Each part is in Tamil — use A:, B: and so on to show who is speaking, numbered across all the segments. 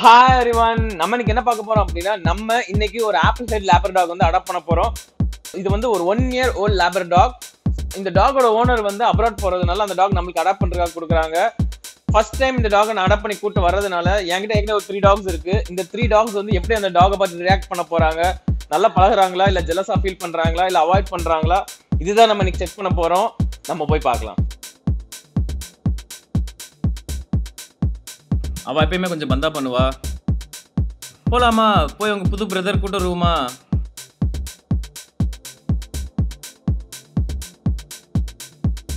A: ஹாய் அறிவான் நம்ம இன்னைக்கு என்ன பார்க்க போறோம் அப்படின்னா நம்ம இன்னைக்கு ஒரு ஆப்பிள் சைட் லேபர் டாக் வந்து அடாப்ட் பண்ண போறோம். இது வந்து ஒரு one year old labour dog இந்த டாகோட ஓனர் வந்து அப்ராட் போறதுனால அந்த டாக் நம்மளுக்கு அடாப்ட் பண்றதுக்காக கொடுக்குறாங்க. ஃபர்ஸ்ட் டைம் இந்த டாகை நான் அடாப்ட் பண்ணி கூட்டு வர்றதுனால என்கிட்ட ஏற்கனவே ஒரு த்ரீ டாக்ஸ் இருக்கு. இந்த த்ரீ டாக்ஸ் வந்து எப்படி அந்த டாகை பார்த்து ரியாக்ட் பண்ண போறாங்க? நல்லா பழகுறாங்களா? இல்ல ஜெலஸா ஃபீல் பண்றாங்களா? இல்ல அவாய்ட் பண்றாங்களா? இதுதான் நம்ம இன்னைக்கு செக் பண்ண போறோம். நம்ம போய் பார்க்கலாம்.
B: அவ எப்பயுமே கொஞ்சம் பந்தா பண்ணுவா. போலாமா? போய் உங்க புது பிரதர் கூட்ட வருவோமா?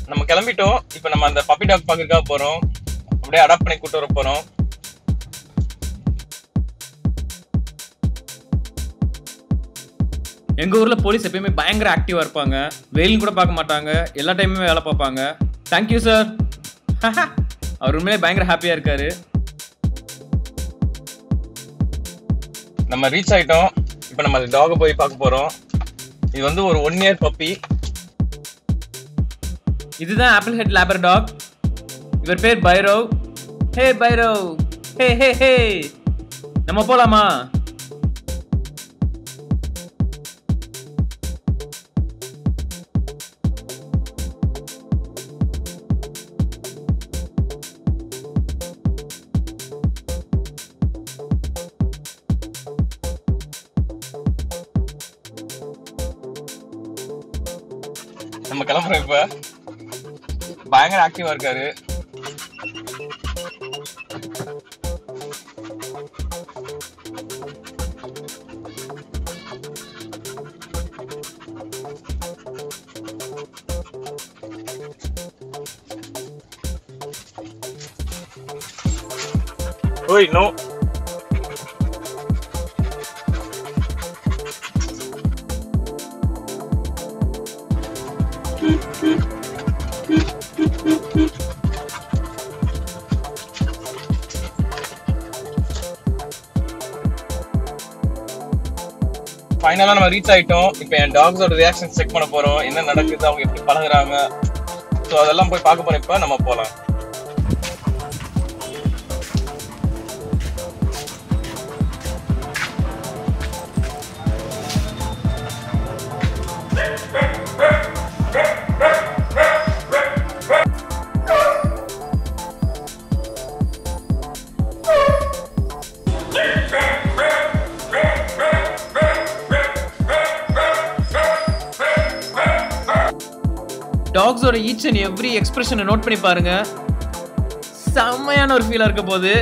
A: நம்ம கிளம்பிட்டோம். இப்போ நம்ம அந்த பப்பி டாக் பார்க்கறதுக்காக போறோம். அப்படியே அடாப்ட் பண்ணி கூட்டு வர போறோம்.
B: எங்க ஊர்ல போலீஸ் எப்பயுமே பயங்கர ஆக்டிவா இருப்பாங்க. வெயில் கூட பார்க்க மாட்டாங்க. எல்லா டைமுமே வேலை பார்ப்பாங்க. தேங்க்யூ சார் அவர் உண்மையிலே பயங்கர ஹாப்பியா இருக்காரு.
A: நம்ம ரீச் ஆயிட்டோம். இப்போ நம்ம டாகை போய் பார்க்க போறோம். இது வந்து ஒரு ஒன் இயர் பப்பி
B: இதுதான் ஆப்பிள் ஹெட் லேபர் டாக் இவர் பேர் பைரவ். ஹே பைரவ். ஹே ஹே ஹே நம்ம போலாமா?
A: நம்ம கிளம்புறோம் இப்ப. பயங்கர ஆக்டிவா இருக்காரு. ஓய் நோ. ஃபைனலாக நம்ம ரீச் ஆயிட்டோம். இப்போ என் டாக்ஸோட ரியாக்ஷன் செக் பண்ண போறோம். என்ன நடக்குது? அவங்க எப்படி பழகுறாங்க? ஸோ அதெல்லாம் போய் பார்க்க போறோம். இப்போ நம்ம போலாம்.
B: டாக்ஸோட ஈச் அண்ட் எவ்ரி எக்ஸ்பிரஷனை நோட் பண்ணி பாருங்க. செம்மையான ஒரு ஃபீலாக இருக்க போகுது.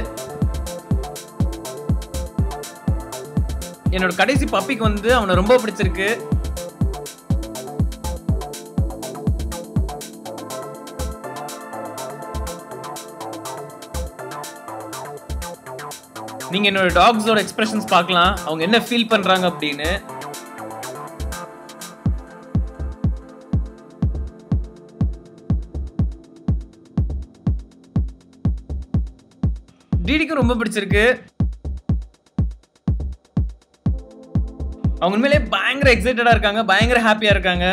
B: என்னோட கடைசி பப்பிக்கு வந்து அவனை ரொம்ப பிடிச்சிருக்கு. நீங்க என்னோட டாக்ஸோட எக்ஸ்பிரஷன்ஸ் பார்க்கலாம். அவங்க என்ன ஃபீல் பண்றாங்க அப்படின்னு. டிடிக்கும் ரொம்ப பிடிச்சிருக்கு. அவங்க உண்மையிலேயே பயங்கர எக்ஸைட்டடா இருக்காங்க பயங்கர ஹாப்பியா இருக்காங்க.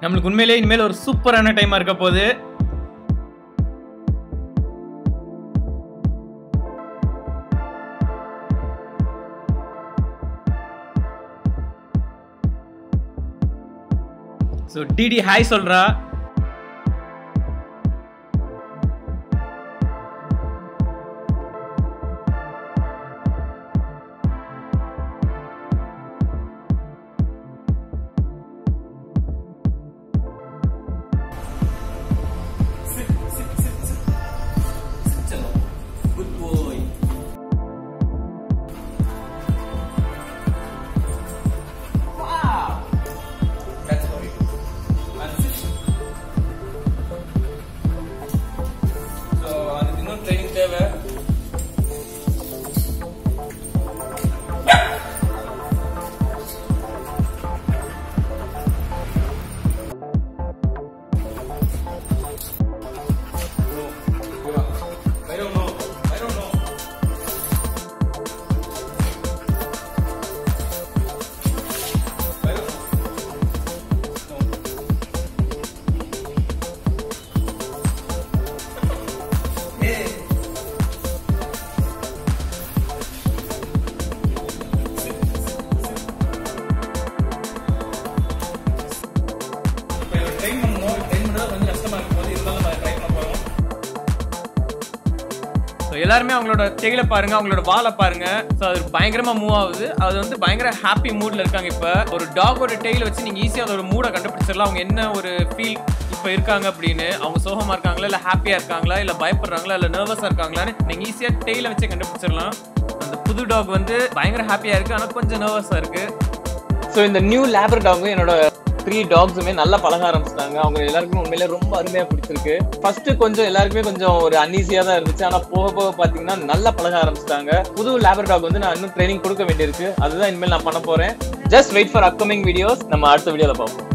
B: நம்மளுக்கு உண்மையிலேயே இனிமேல் ஒரு சூப்பரான டைமாக இருக்க போகுது. ஸோ டிடி ஹாய் சொல்கிறா எல்லாருமே அவங்களோட டெய்ல பாருங்க அவங்களோட வாழை பாருங்க. ஸோ அது பயங்கரமா மூவ் ஆகுது. அது வந்து பயங்கர ஹாப்பி மூட்ல இருக்காங்க இப்போ. ஒரு டாகோட டெய்ல வச்சு நீங்க ஈஸியாக அதோட மூடை கண்டுபிடிச்சிடலாம். அவங்க என்ன ஒரு ஃபீல் இப்போ இருக்காங்க அப்படின்னு. அவங்க சோகமா இருக்காங்களா இல்லை ஹாப்பியா இருக்காங்களா இல்லை பயப்படுறாங்களா இல்லை நர்வஸா இருக்காங்களான்னு நீங்க ஈஸியாக டெய்ல வச்சு கண்டுபிடிச்சிடலாம். அந்த புது டாக் வந்து பயங்கர ஹாப்பியா இருக்கு ஆனால் கொஞ்சம் நர்வஸா இருக்கு.
A: ஸோ இந்த நியூ லேபர் டாகும் என்னோட த்ரீ டாக்ஸுமே நல்லா பழக ஆரம்பிச்சிட்டாங்க. அவங்க எல்லாருக்குமே உண்மையிலே ரொம்ப அருமையா பிடிச்சிருக்கு. ஃபர்ஸ்ட் கொஞ்சம் எல்லாருக்குமே கொஞ்சம் ஒரு அன்ஈஸியா தான் இருந்துச்சு. ஆனா போக போக பாத்தீங்கன்னா நல்லா பழக ஆரம்பிச்சிட்டாங்க. புது லேபர் டாக் வந்து நான் இன்னும் ட்ரைனிங் கொடுக்க வேண்டியிருக்கு. அதுதான் இனிமேல் நான் பண்ண போறேன். Just wait for upcoming videos நம்ம அடுத்த வீடியோல பார்ப்போம்.